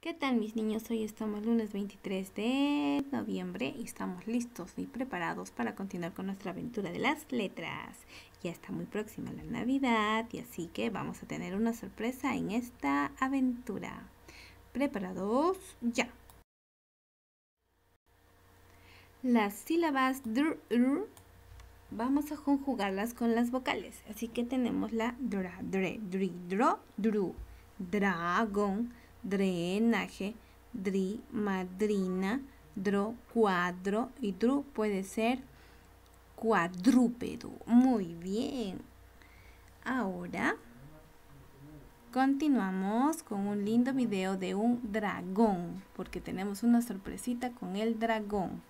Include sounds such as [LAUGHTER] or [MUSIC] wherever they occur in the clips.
¿Qué tal mis niños? Hoy estamos lunes 23 de noviembre y estamos listos y preparados para continuar con nuestra aventura de las letras. Ya está muy próxima la Navidad y así que vamos a tener una sorpresa en esta aventura. ¿Preparados? Ya. Las sílabas dr, vamos a conjugarlas con las vocales. Así que tenemos la dra, dre, dri, dru, dragón, drenaje, dri, madrina, dro, cuadro y dru puede ser cuadrúpedo. Muy bien. Ahora continuamos con un lindo video de un dragón, porque tenemos una sorpresita con el dragón.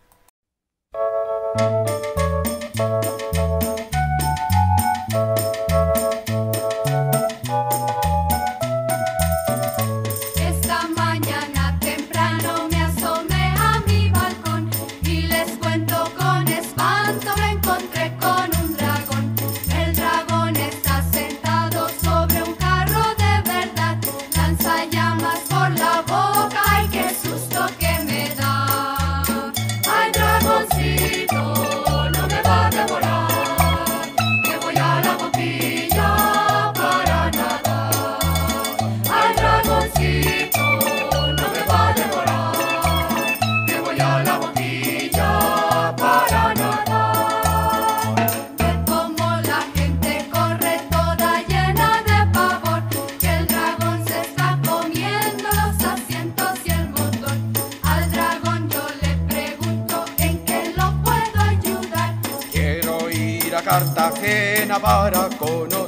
Cartagena para conocer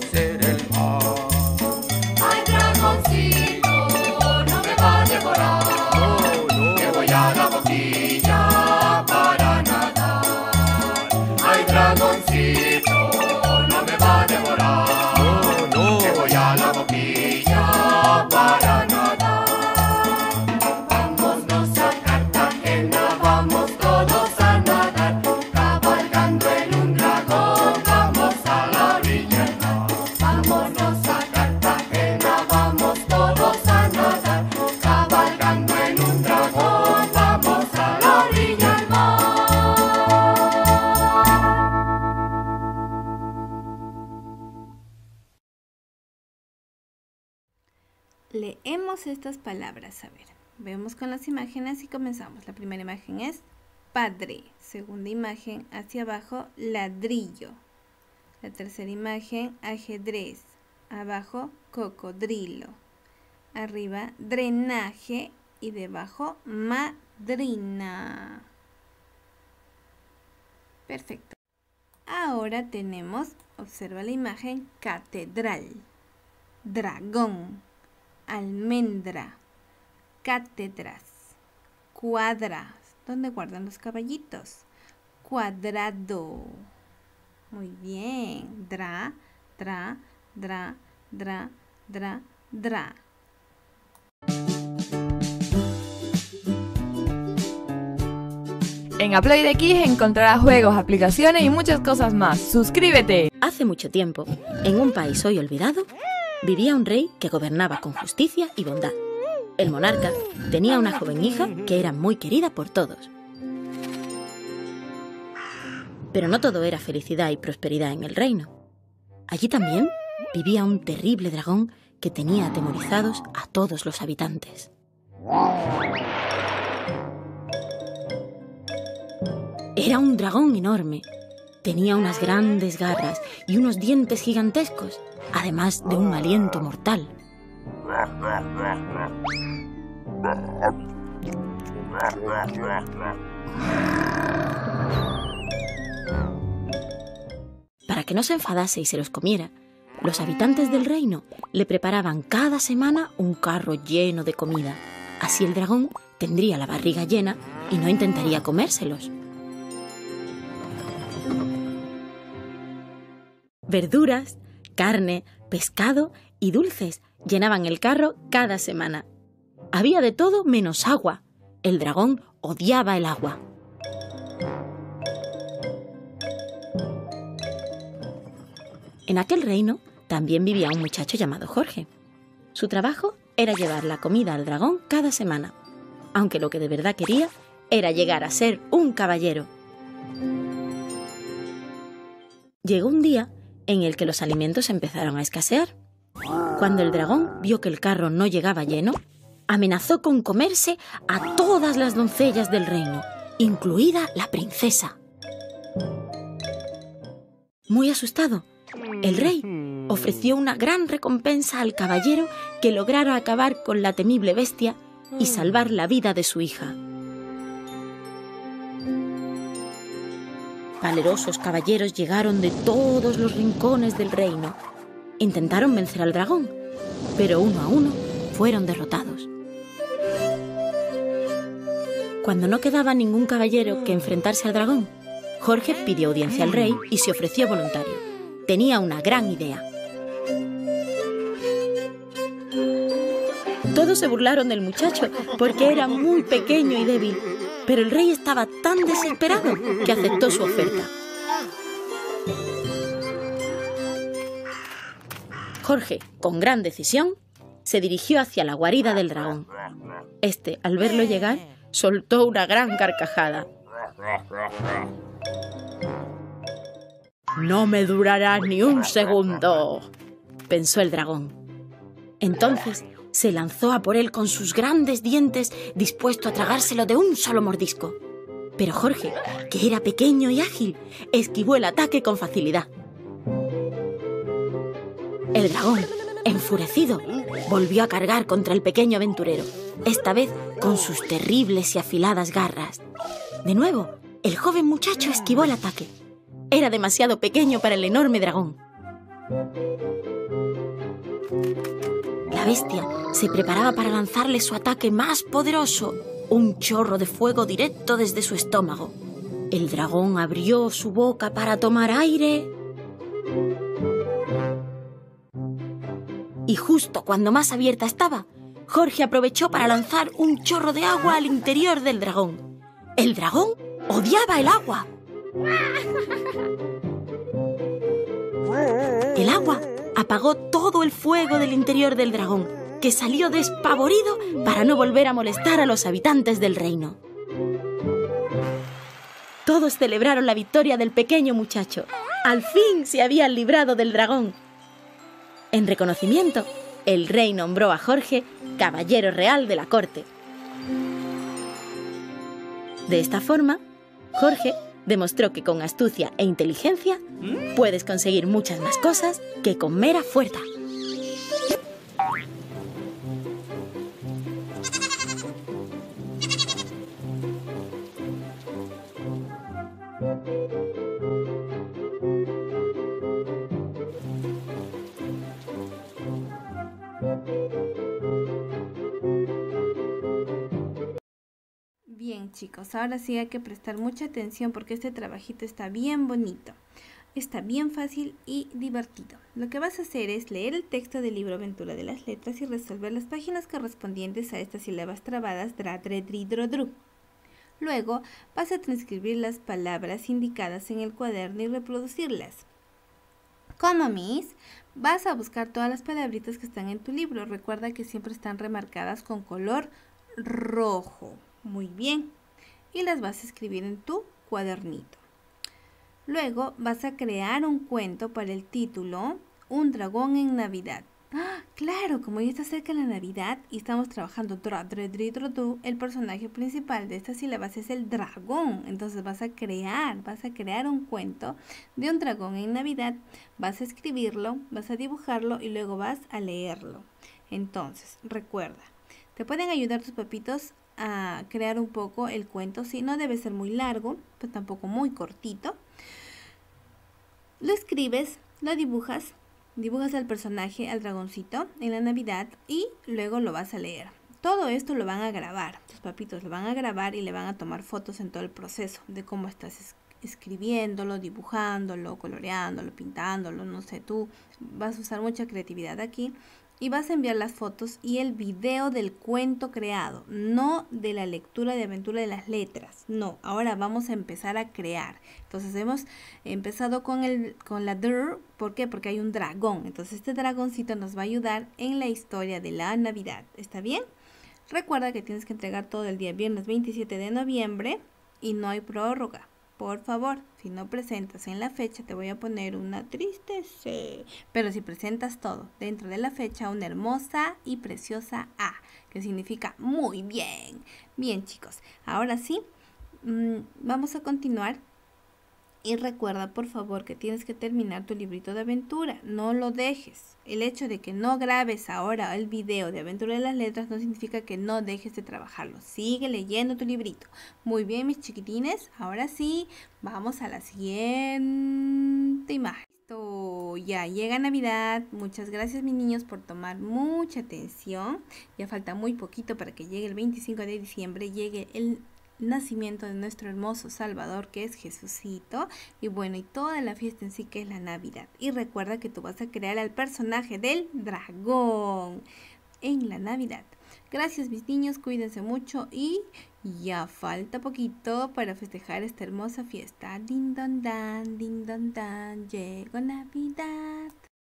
Estas palabras. A ver, vemos con las imágenes y comenzamos. La primera imagen es padre. Segunda imagen hacia abajo, ladrillo. La tercera imagen, ajedrez. Abajo, cocodrilo. Arriba, drenaje. Y debajo, madrina. Perfecto. Ahora tenemos, observa la imagen, catedral. Dragón almendra, cátedras, cuadras, ¿dónde guardan los caballitos? Cuadrado. Muy bien. Dra, dra, dra, dra, dra, dra. En Upload X encontrarás juegos, aplicaciones y muchas cosas más. ¡Suscríbete! Hace mucho tiempo, en un país hoy olvidado, vivía un rey que gobernaba con justicia y bondad. El monarca tenía una joven hija que era muy querida por todos. Pero no todo era felicidad y prosperidad en el reino. Allí también vivía un terrible dragón que tenía atemorizados a todos los habitantes. Era un dragón enorme. Tenía unas grandes garras y unos dientes gigantescos, además de un aliento mortal. Para que no se enfadase y se los comiera, los habitantes del reino le preparaban cada semana un carro lleno de comida. Así el dragón tendría la barriga llena y no intentaría comérselos. Verduras, carne, pescado y dulces llenaban el carro cada semana. Había de todo menos agua. El dragón odiaba el agua. En aquel reino también vivía un muchacho llamado Jorge. Su trabajo era llevar la comida al dragón cada semana, aunque lo que de verdad quería era llegar a ser un caballero. Llegó un día en el que los alimentos empezaron a escasear. Cuando el dragón vio que el carro no llegaba lleno, amenazó con comerse a todas las doncellas del reino, incluida la princesa. Muy asustado, el rey ofreció una gran recompensa al caballero que lograra acabar con la temible bestia y salvar la vida de su hija. Valerosos caballeros llegaron de todos los rincones del reino. Intentaron vencer al dragón, pero uno a uno fueron derrotados. Cuando no quedaba ningún caballero que enfrentarse al dragón, Jorge pidió audiencia al rey y se ofreció voluntario. Tenía una gran idea. Todos se burlaron del muchacho porque era muy pequeño y débil, pero el rey estaba tan desesperado que aceptó su oferta. Jorge, con gran decisión, se dirigió hacia la guarida del dragón. Este, al verlo llegar, soltó una gran carcajada. No me durará ni un segundo, pensó el dragón. Entonces se lanzó a por él con sus grandes dientes, dispuesto a tragárselo de un solo mordisco. Pero Jorge, que era pequeño y ágil, esquivó el ataque con facilidad. El dragón, enfurecido, volvió a cargar contra el pequeño aventurero, esta vez con sus terribles y afiladas garras. De nuevo, el joven muchacho esquivó el ataque. Era demasiado pequeño para el enorme dragón. La bestia se preparaba para lanzarle su ataque más poderoso, un chorro de fuego directo desde su estómago. El dragón abrió su boca para tomar aire. Y justo cuando más abierta estaba, Jorge aprovechó para lanzar un chorro de agua al interior del dragón. El dragón odiaba el agua. [LAUGHS] El agua apagó todo el fuego del interior del dragón, que salió despavorido para no volver a molestar a los habitantes del reino. Todos celebraron la victoria del pequeño muchacho. Al fin se habían librado del dragón. En reconocimiento, el rey nombró a Jorge caballero real de la corte. De esta forma, Jorge demostró que con astucia e inteligencia puedes conseguir muchas más cosas que con mera fuerza. Chicos, ahora sí hay que prestar mucha atención porque este trabajito está bien bonito, está bien fácil y divertido. Lo que vas a hacer es leer el texto del libro Aventura de las Letras y resolver las páginas correspondientes a estas sílabas trabadas dra, dre. Luego vas a transcribir las palabras indicadas en el cuaderno y reproducirlas. Como mis, vas a buscar todas las palabritas que están en tu libro. Recuerda que siempre están remarcadas con color rojo. Muy bien. Y las vas a escribir en tu cuadernito. Luego vas a crear un cuento para el título Un dragón en Navidad. ¡Ah! Claro, como ya está cerca la Navidad y estamos trabajando el personaje principal de esta sílabas es el dragón. Entonces vas a crear, vas a crear un cuento de un dragón en Navidad. Vas a escribirlo, vas a dibujarlo y luego vas a leerlo. Entonces, recuerda, te pueden ayudar tus papitos a crear un poco el cuento. Sí, no debe ser muy largo, pero tampoco muy cortito. Lo escribes, lo dibujas, dibujas al personaje, al dragoncito en la Navidad y luego lo vas a leer. Todo esto lo van a grabar, tus papitos lo van a grabar y le van a tomar fotos en todo el proceso de cómo estás escribiéndolo, dibujándolo, coloreándolo, pintándolo, no sé, tú vas a usar mucha creatividad aquí y vas a enviar las fotos y el video del cuento creado, no de la lectura de aventura de las letras. No, ahora vamos a empezar a crear. Entonces hemos empezado con el con la dr, ¿por qué? Porque hay un dragón. Entonces este dragoncito nos va a ayudar en la historia de la Navidad. ¿Está bien? Recuerda que tienes que entregar todo el día viernes 27 de noviembre y no hay prórroga. Por favor, si no presentas en la fecha, te voy a poner una triste C. Pero si presentas todo dentro de la fecha, una hermosa y preciosa A, que significa muy bien. Bien, chicos. Ahora sí, mm, vamos a continuar y recuerda, por favor, que tienes que terminar tu librito de aventura. No lo dejes. El hecho de que no grabes ahora el video de aventura de las letras no significa que no dejes de trabajarlo. Sigue leyendo tu librito. Muy bien, mis chiquitines. Ahora sí, vamos a la siguiente imagen. Listo, ya llega Navidad. Muchas gracias, mis niños, por tomar mucha atención. Ya falta muy poquito para que llegue el 25 de diciembre, llegue el nacimiento de nuestro hermoso Salvador que es Jesucito y bueno y toda la fiesta en sí que es la Navidad. Y recuerda que tú vas a crear al personaje del dragón en la Navidad. Gracias mis niños cuídense mucho y ya falta poquito para festejar esta hermosa fiesta. Din don dan din don dan. Llegó Navidad